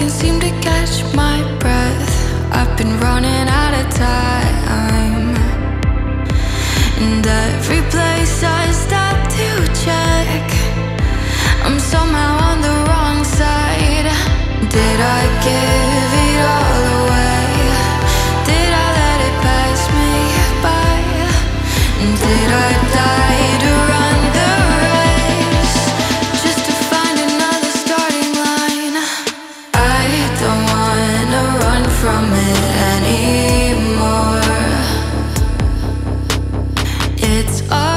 can't seem to catch my breath. I've been running out of time. And every place I stop to check I'm somehow from it anymore. It's all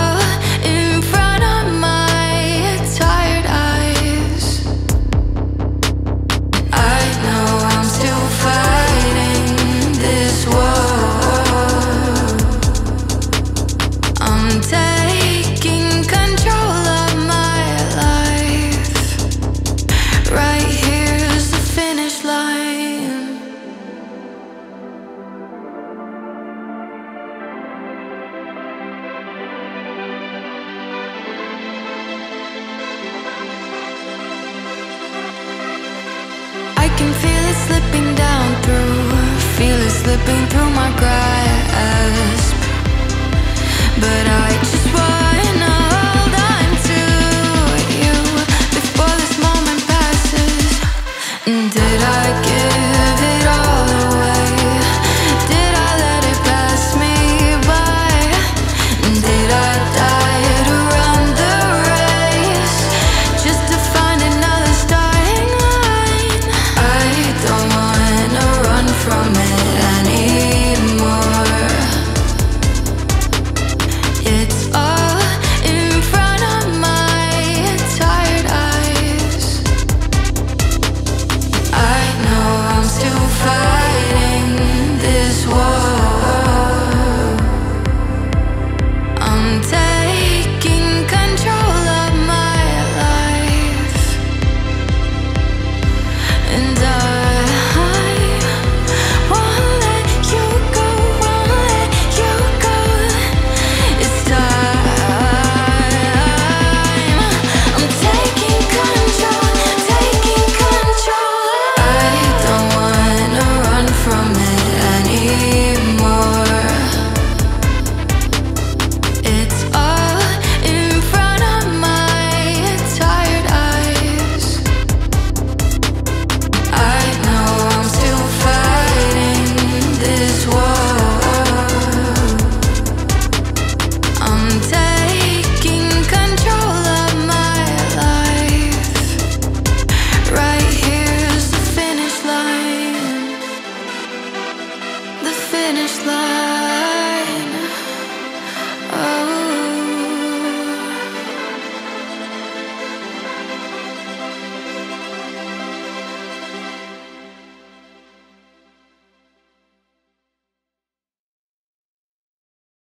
can feel it slipping down through, feel it slipping through my grass. fire finish line